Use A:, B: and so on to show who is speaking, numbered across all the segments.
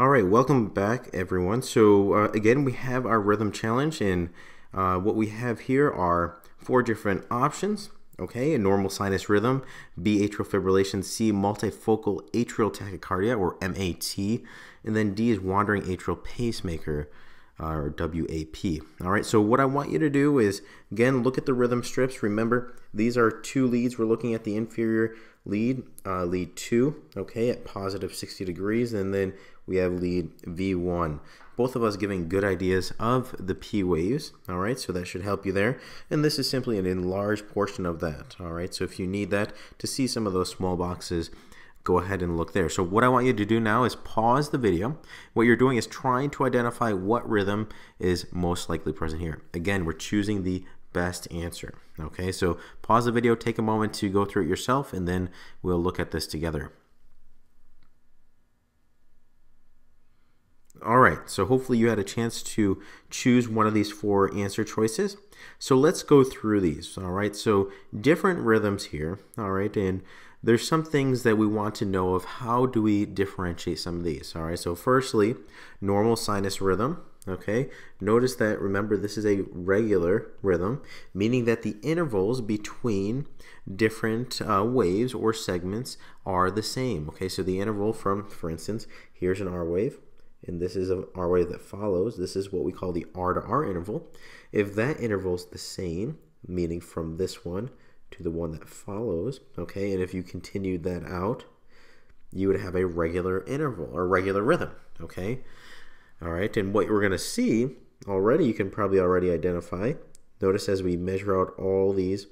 A: All right, welcome back, everyone. So uh, again, we have our rhythm challenge, and uh, what we have here are four different options. Okay, a normal sinus rhythm, B atrial fibrillation, C multifocal atrial tachycardia or MAT, and then D is wandering atrial pacemaker uh, or WAP. All right, so what I want you to do is again look at the rhythm strips. Remember, these are two leads. We're looking at the inferior lead, uh, lead 2, okay, at positive 60 degrees, and then we have lead V1. Both of us giving good ideas of the P waves, all right, so that should help you there. And this is simply an enlarged portion of that, all right, so if you need that to see some of those small boxes, go ahead and look there. So what I want you to do now is pause the video. What you're doing is trying to identify what rhythm is most likely present here. Again, we're choosing the best answer. Okay, so pause the video, take a moment to go through it yourself, and then we'll look at this together. All right, so hopefully you had a chance to choose one of these four answer choices. So let's go through these, all right? So different rhythms here, all right? And there's some things that we want to know of how do we differentiate some of these, all right? So firstly, normal sinus rhythm, okay? Notice that, remember, this is a regular rhythm, meaning that the intervals between different uh, waves or segments are the same, okay? So the interval from, for instance, here's an R wave, and this is an R wave that follows. This is what we call the R to R interval. If that interval is the same, meaning from this one to the one that follows, okay, and if you continued that out, you would have a regular interval or regular rhythm, okay? All right, and what we're going to see already, you can probably already identify. Notice as we measure out all these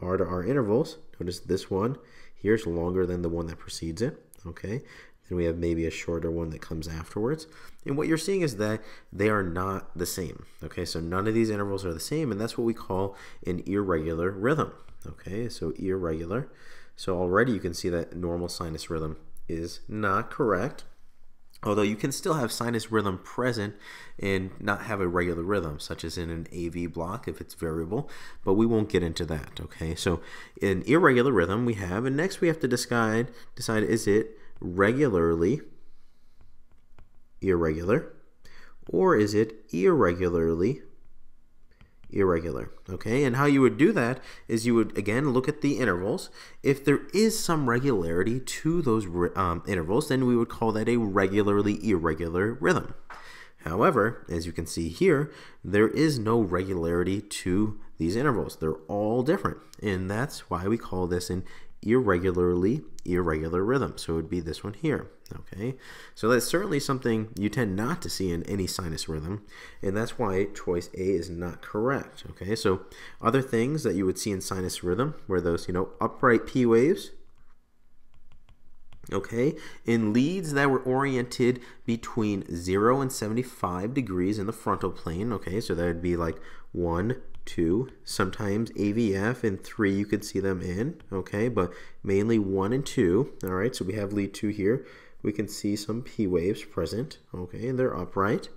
A: R to R intervals, notice this one here is longer than the one that precedes it, okay? Then we have maybe a shorter one that comes afterwards. And what you're seeing is that they are not the same, okay? So none of these intervals are the same, and that's what we call an irregular rhythm, okay? So irregular. So already you can see that normal sinus rhythm is not correct although you can still have sinus rhythm present and not have a regular rhythm such as in an AV block if it's variable but we won't get into that okay so in irregular rhythm we have and next we have to decide decide is it regularly irregular or is it irregularly irregular. Okay, and how you would do that is you would again look at the intervals. If there is some regularity to those um, intervals, then we would call that a regularly irregular rhythm. However, as you can see here, there is no regularity to these intervals. They're all different, and that's why we call this an irregularly irregular rhythm. So it would be this one here. Okay, so that's certainly something you tend not to see in any sinus rhythm, and that's why choice A is not correct. Okay, so other things that you would see in sinus rhythm were those, you know, upright P waves. Okay, in leads that were oriented between 0 and 75 degrees in the frontal plane. Okay, so that would be like 1, 2, sometimes AVF and 3 you could see them in, okay, but mainly 1 and 2, all right, so we have lead 2 here. We can see some P waves present, okay, and they're upright.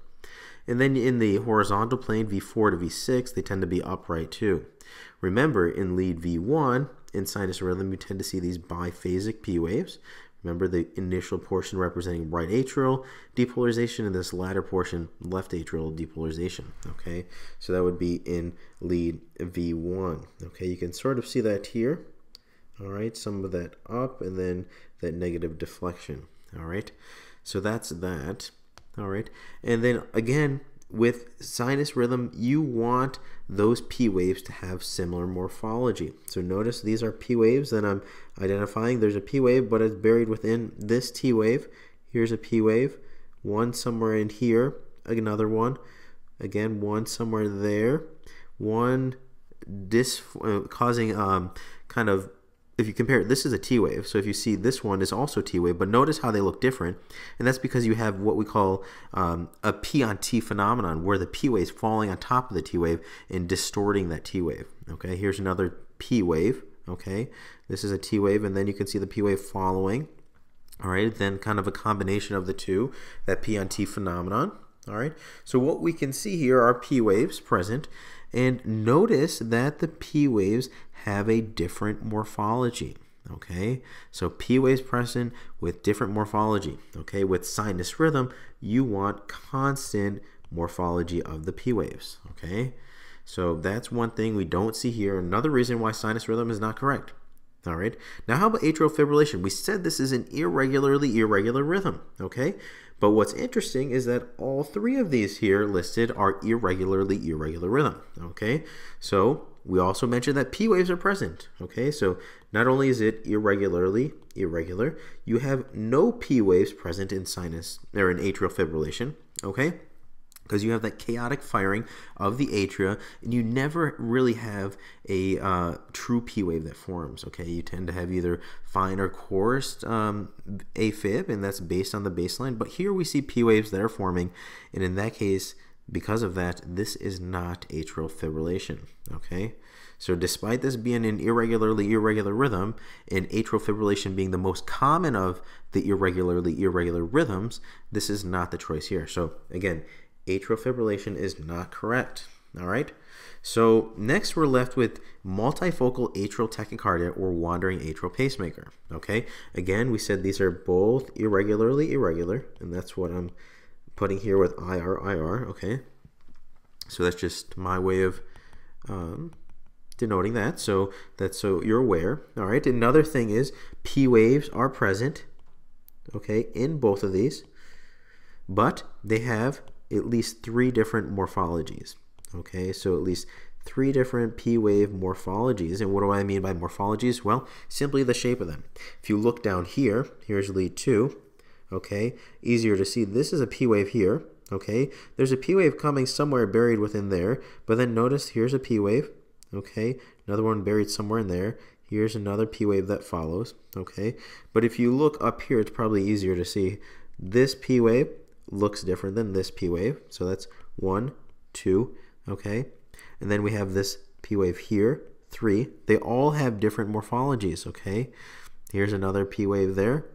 A: And then in the horizontal plane, V4 to V6, they tend to be upright too. Remember, in lead V1, in sinus rhythm, you tend to see these biphasic P waves. Remember the initial portion representing right atrial depolarization and this latter portion left atrial depolarization. Okay, so that would be in lead V1. Okay, you can sort of see that here. All right, some of that up and then that negative deflection. All right, so that's that. All right, and then again, with sinus rhythm, you want those P waves to have similar morphology. So notice these are P waves that I'm identifying. There's a P wave, but it's buried within this T wave. Here's a P wave, one somewhere in here, another one. Again, one somewhere there, one dis uh, causing um, kind of if you compare it, this is a T wave. So if you see this one is also T wave, but notice how they look different. And that's because you have what we call um, a P on T phenomenon where the P wave is falling on top of the T wave and distorting that T wave. Okay, here's another P wave. Okay, this is a T wave, and then you can see the P wave following. All right, then kind of a combination of the two, that P on T phenomenon. All right, so what we can see here are P waves present, and notice that the P waves have a different morphology. Okay, so P waves present with different morphology. Okay, with sinus rhythm, you want constant morphology of the P waves. Okay, so that's one thing we don't see here. Another reason why sinus rhythm is not correct. All right. Now, how about atrial fibrillation? We said this is an irregularly irregular rhythm. Okay. But what's interesting is that all three of these here listed are irregularly irregular rhythm. Okay. So we also mentioned that P waves are present. Okay. So not only is it irregularly irregular, you have no P waves present in sinus or in atrial fibrillation. Okay because you have that chaotic firing of the atria and you never really have a uh, true P wave that forms. Okay, you tend to have either fine or coarse um, AFib, and that's based on the baseline. But here we see P waves that are forming, and in that case, because of that, this is not atrial fibrillation. Okay. So, despite this being an irregularly irregular rhythm, and atrial fibrillation being the most common of the irregularly irregular rhythms, this is not the choice here. So, again, atrial fibrillation is not correct. All right. So next we're left with multifocal atrial tachycardia or wandering atrial pacemaker. Okay. Again, we said these are both irregularly irregular, and that's what I'm putting here with IR IR. Okay. So that's just my way of um, denoting that. So that's so you're aware. All right. Another thing is P waves are present. Okay, in both of these, but they have at least three different morphologies. Okay, so at least three different P wave morphologies. And what do I mean by morphologies? Well, simply the shape of them. If you look down here, here's lead two. Okay, easier to see. This is a P wave here. Okay, there's a P wave coming somewhere buried within there. But then notice here's a P wave. Okay, another one buried somewhere in there. Here's another P wave that follows. Okay, but if you look up here, it's probably easier to see. This P wave looks different than this P wave. So that's one, two, okay? And then we have this P wave here, three. They all have different morphologies, okay? Here's another P wave there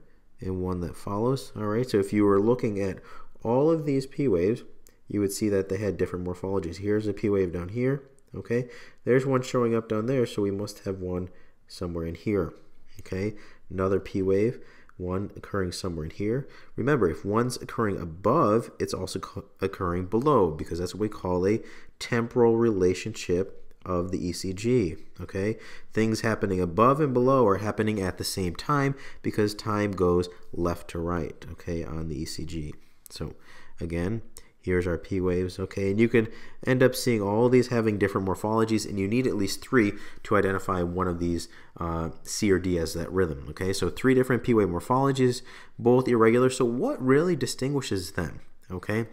A: and one that follows. All right, so if you were looking at all of these P waves, you would see that they had different morphologies. Here's a P wave down here, okay? There's one showing up down there, so we must have one somewhere in here, okay? Another P wave one occurring somewhere in here. Remember, if one's occurring above, it's also occurring below because that's what we call a temporal relationship of the ECG. Okay, things happening above and below are happening at the same time because time goes left to right. Okay, on the ECG. So again, Here's our P waves, okay? And you can end up seeing all these having different morphologies, and you need at least three to identify one of these uh, C or D as that rhythm, okay? So three different P wave morphologies, both irregular. So what really distinguishes them, okay?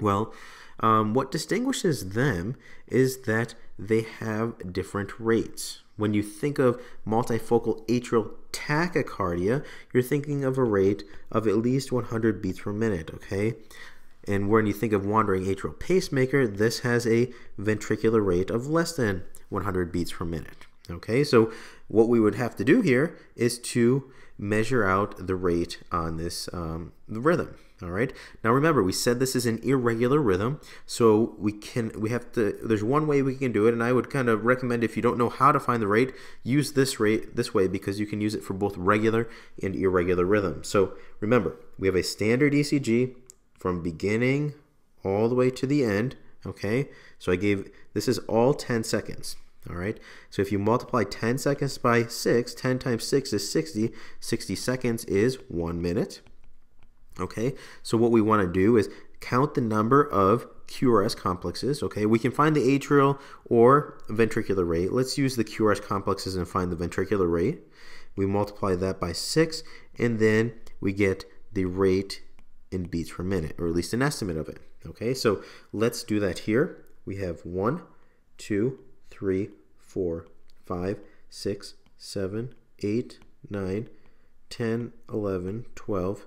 A: Well, um, what distinguishes them is that they have different rates. When you think of multifocal atrial tachycardia, you're thinking of a rate of at least 100 beats per minute, okay? And when you think of wandering atrial pacemaker, this has a ventricular rate of less than 100 beats per minute. Okay, so what we would have to do here is to measure out the rate on this um, rhythm. All right. Now remember, we said this is an irregular rhythm, so we can we have to. There's one way we can do it, and I would kind of recommend if you don't know how to find the rate, use this rate this way because you can use it for both regular and irregular rhythm. So remember, we have a standard ECG from beginning all the way to the end. Okay, so I gave this is all 10 seconds. All right, so if you multiply 10 seconds by 6, 10 times 6 is 60. 60 seconds is one minute. Okay, so what we want to do is count the number of QRS complexes. Okay, we can find the atrial or ventricular rate. Let's use the QRS complexes and find the ventricular rate. We multiply that by 6, and then we get the rate in beats per minute, or at least an estimate of it. Okay, so let's do that here. We have 1, 2, 3, 4, 5, 6, 7, 8, 9, 10, 11, 12,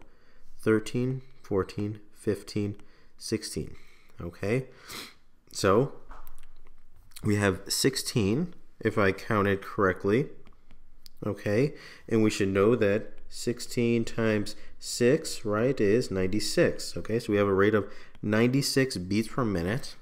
A: 13, 14, 15, 16. Okay, so we have 16 if I counted correctly. Okay, and we should know that 16 times 6, right, is 96. Okay, so we have a rate of 96 beats per minute.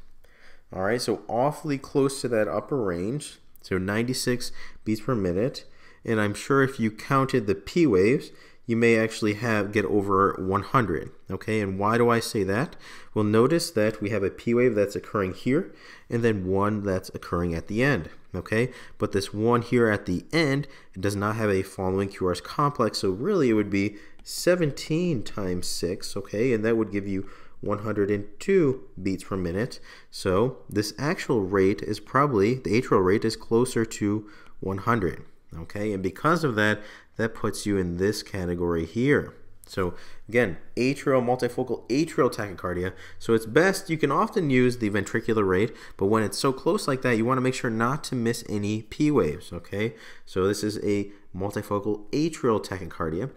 A: All right, so awfully close to that upper range. So 96 beats per minute. and I'm sure if you counted the P waves, you may actually have get over 100. Okay, and why do I say that? Well, notice that we have a P wave that's occurring here, and then one that's occurring at the end. Okay, but this one here at the end does not have a following QRS complex, so really it would be 17 times 6, okay, and that would give you 102 beats per minute. So this actual rate is probably, the atrial rate is closer to 100. Okay, and because of that, that puts you in this category here. So again, atrial, multifocal atrial tachycardia. So it's best, you can often use the ventricular rate, but when it's so close like that, you want to make sure not to miss any P waves, okay? So this is a multifocal atrial tachycardia.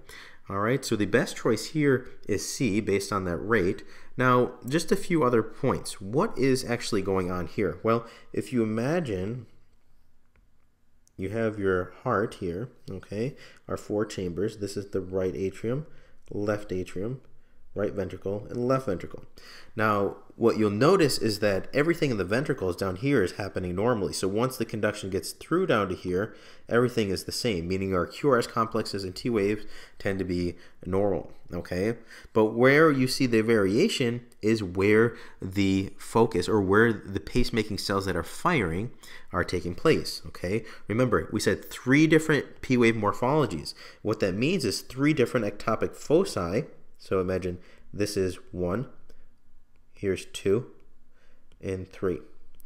A: All right, so the best choice here is C based on that rate. Now, just a few other points. What is actually going on here? Well, if you imagine you have your heart here, okay, our four chambers. This is the right atrium, left atrium, right ventricle, and left ventricle. Now, what you'll notice is that everything in the ventricles down here is happening normally. So once the conduction gets through down to here, everything is the same, meaning our QRS complexes and T waves tend to be normal, okay? But where you see the variation is where the focus or where the pacemaking cells that are firing are taking place, okay? Remember, we said three different P wave morphologies. What that means is three different ectopic foci. So imagine this is one, Here's two and three.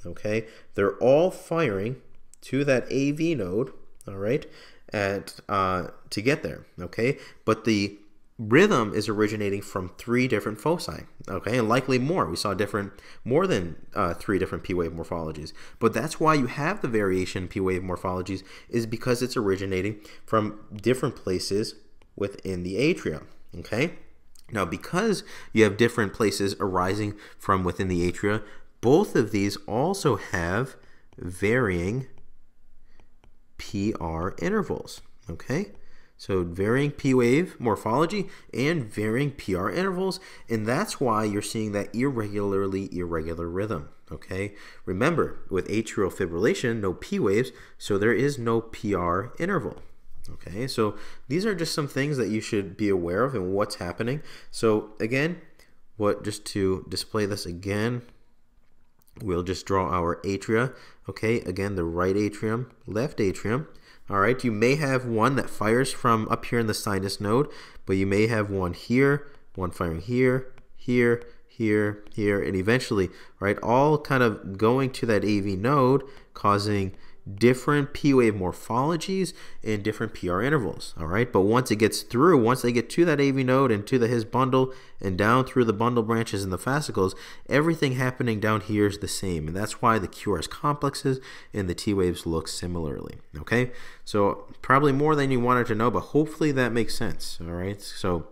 A: Okay, they're all firing to that AV node. All right, at uh, to get there. Okay, but the rhythm is originating from three different foci, okay, and likely more. We saw different, more than uh, three different P wave morphologies. But that's why you have the variation in P wave morphologies is because it's originating from different places within the atrium, okay. Now, because you have different places arising from within the atria, both of these also have varying PR intervals, okay? So varying P wave morphology and varying PR intervals, and that's why you're seeing that irregularly irregular rhythm, okay? Remember, with atrial fibrillation, no P waves, so there is no PR interval, Okay, so these are just some things that you should be aware of and what's happening. So again, what just to display this again, we'll just draw our atria. Okay, again, the right atrium, left atrium. All right, you may have one that fires from up here in the sinus node, but you may have one here, one firing here, here, here, here, and eventually, right, all kind of going to that AV node, causing different P wave morphologies and different PR intervals. All right, but once it gets through, once they get to that AV node and to the his bundle and down through the bundle branches and the fascicles, everything happening down here is the same, and that's why the QRS complexes and the T waves look similarly. Okay, so probably more than you wanted to know, but hopefully that makes sense. All right, so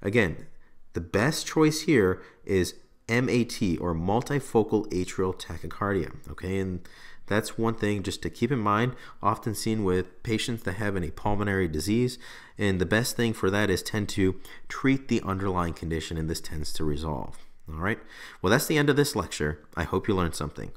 A: again, the best choice here is MAT or multifocal atrial tachycardia. Okay, and that's one thing just to keep in mind, often seen with patients that have any pulmonary disease. And the best thing for that is tend to treat the underlying condition, and this tends to resolve. All right. Well, that's the end of this lecture. I hope you learned something.